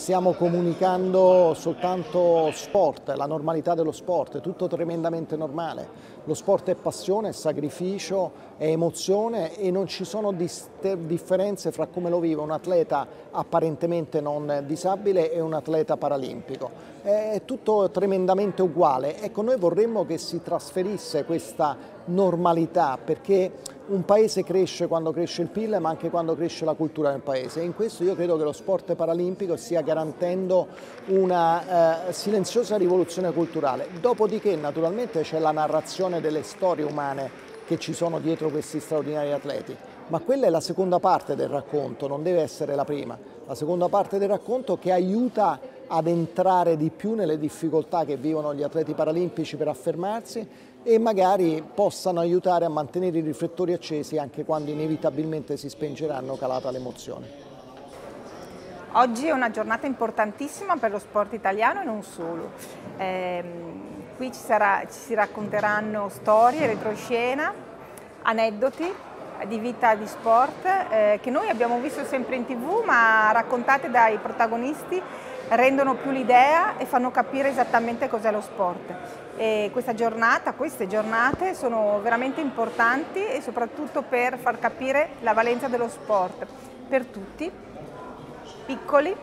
stiamo comunicando soltanto sport, la normalità dello sport, è tutto tremendamente normale. Lo sport è passione, è sacrificio, è emozione e non ci sono differenze fra come lo vive un atleta apparentemente non disabile e un atleta paralimpico. È tutto tremendamente uguale. Ecco, noi vorremmo che si trasferisse questa normalità perché un paese cresce quando cresce il PIL ma anche quando cresce la cultura del paese e in questo io credo che lo sport paralimpico stia garantendo una eh, silenziosa rivoluzione culturale. Dopodiché naturalmente c'è la narrazione delle storie umane che ci sono dietro questi straordinari atleti, ma quella è la seconda parte del racconto, non deve essere la prima. La seconda parte del racconto che aiuta ad entrare di più nelle difficoltà che vivono gli atleti paralimpici per affermarsi e magari possano aiutare a mantenere i riflettori accesi anche quando inevitabilmente si spengeranno calata l'emozione. Oggi è una giornata importantissima per lo sport italiano e non solo. Eh, qui ci, sarà, ci, si racconteranno storie, retroscena, aneddoti di vita di sport eh, che noi abbiamo visto sempre in tv ma raccontate dai protagonisti rendono più l'idea e fanno capire esattamente cos'è lo sport. E questa giornata, queste giornate sono veramente importanti e soprattutto per far capire la valenza dello sport per tutti, piccoli,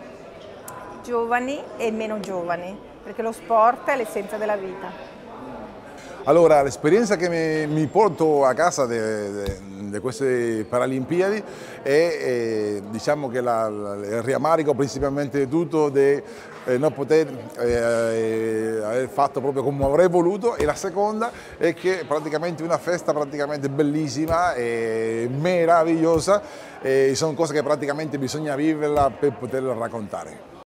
giovani e meno giovani, perché lo sport è l'essenza della vita. Allora, l'esperienza che mi, mi, porto a casa di queste Paralimpiadi è, è diciamo che la, la, il riamarico principalmente di tutto di eh, non poter eh, eh, aver fatto proprio come avrei voluto e la seconda è che praticamente una festa praticamente bellissima e meravigliosa e sono cose che praticamente bisogna viverla per poterla raccontare.